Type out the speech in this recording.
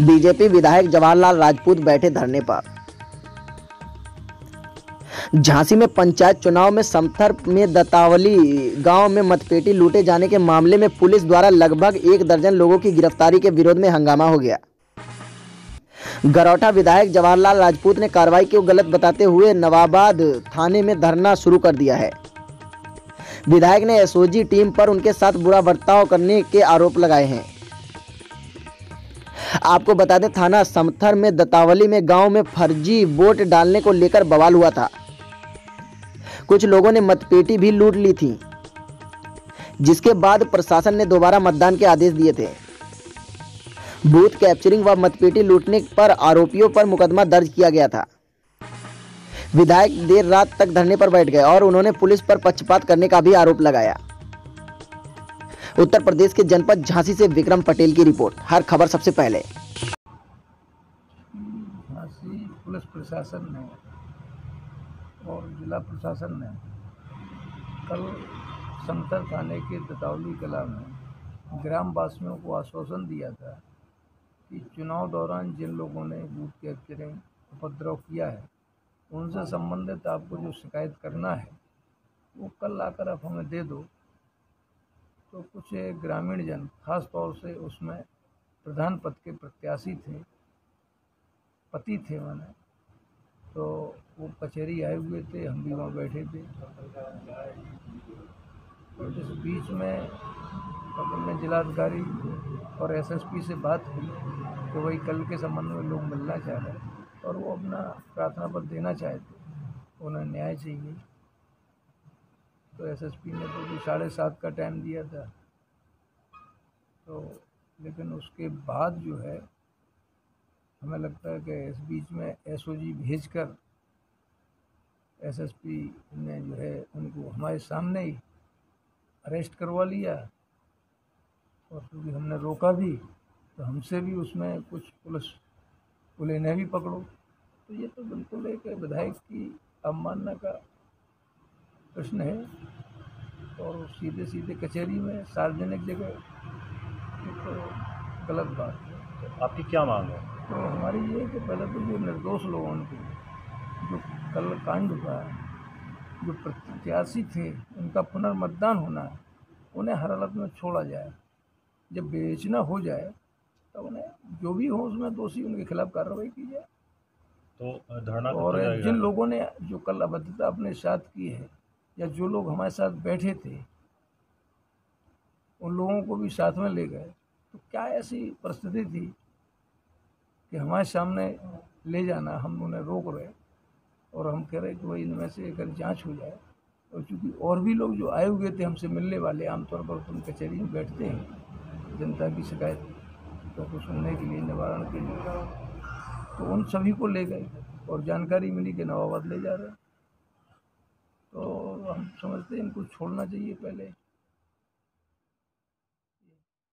BJP विधायक जवाहरलाल राजपूत बैठे धरने पर। झांसी में पंचायत चुनाव में समथर में दतावली गाँव में मतपेटी लूटे जाने के मामले में पुलिस द्वारा लगभग एक दर्जन लोगों की गिरफ्तारी के विरोध में हंगामा हो गया। गरौठा विधायक जवाहरलाल राजपूत ने कार्रवाई को गलत बताते हुए नवाबाद थाने में धरना शुरू कर दिया है। विधायक ने एसओजी टीम पर उनके साथ बुरा बर्ताव करने के आरोप लगाए हैं। आपको बता दें, थाना समथर में दतावली में गाँव में फर्जी वोट डालने को लेकर बवाल हुआ था। कुछ लोगों ने मतपेटी भी लूट ली थी, जिसके बाद प्रशासन ने दोबारा मतदान के आदेश दिए थे। बूथ कैप्चरिंग व मतपेटी लूटने पर आरोपियों पर मुकदमा दर्ज किया गया था। विधायक देर रात तक धरने पर बैठ गए और उन्होंने पुलिस पर पक्षपात करने का भी आरोप लगाया। उत्तर प्रदेश के जनपद झांसी से विक्रम पटेल की रिपोर्ट। हर खबर सबसे पहले। झांसी पुलिस प्रशासन ने और जिला प्रशासन ने कल समतर थाने के दतावली कला में ग्राम वासियों को आश्वासन दिया था कि चुनाव दौरान जिन लोगों ने बूथ कैप्चरिंग उपद्रव किया है, उनसे संबंधित आपको जो शिकायत करना है, वो कल आकर आप हमें दे दो। तो कुछ ग्रामीण जन, खास तौर से उसमें प्रधान पद के प्रत्याशी थे, पति थे मैंने तो वो कचहरी आए हुए थे, हम भी वहाँ बैठे थे। और इस बीच में अपने जिलाधिकारी और एसएसपी से बात हुई कि वही कल के संबंध में लोग मिलना चाह रहे हैं और वो अपना प्रार्थना पत्र देना चाहते उन्हें न्याय चाहिए। तो एसएसपी ने तो भी साढ़े सात का टाइम दिया था। तो लेकिन उसके बाद जो है, हमें लगता है कि इस बीच में एसओजी भेजकर एसएसपी ने जो है उनको हमारे सामने ही अरेस्ट करवा लिया। और क्योंकि हमने रोका भी तो हमसे भी उसमें कुछ पुलिस बोले इन्हें भी पकड़ो। तो ये तो बिल्कुल एक विधायक की अवमानना का प्रश्न है। और सीधे सीधे कचहरी में सार्वजनिक जगह तो गलत बात है। तो आपकी क्या मांग है? तो हमारी ये है कि पहले तो जो निर्दोष लोगों को जो कल कांड हुआ है जो प्रत्याशी थे उनका पुनर्मतदान होना है उन्हें हर हालत में छोड़ा जाए। जब बेचना हो जाए तो उन्हें जो भी हो उसमें दोषी उनके खिलाफ कार्रवाई की जाए। तो धरना और जिन लोगों ने जो कल अभद्रता अपने साथ की है या जो लोग हमारे साथ बैठे थे, उन लोगों को भी साथ में ले गए। तो क्या ऐसी परिस्थिति थी कि हमारे सामने ले जाना, हम उन्हें रोक रहे और हम कह रहे कि भाई इनमें से अगर जाँच हो जाए और चूँकि और भी लोग जो आए हुए थे हमसे मिलने वाले, आमतौर पर तो हम कचहरी में बैठते हैं, जनता की शिकायत तो को सुनने के लिए, निवारण के लिए। तो उन सभी को ले गए और जानकारी मिली कि नवाबाद ले जा रहे हैं। समझते हैं इनको छोड़ना चाहिए पहले।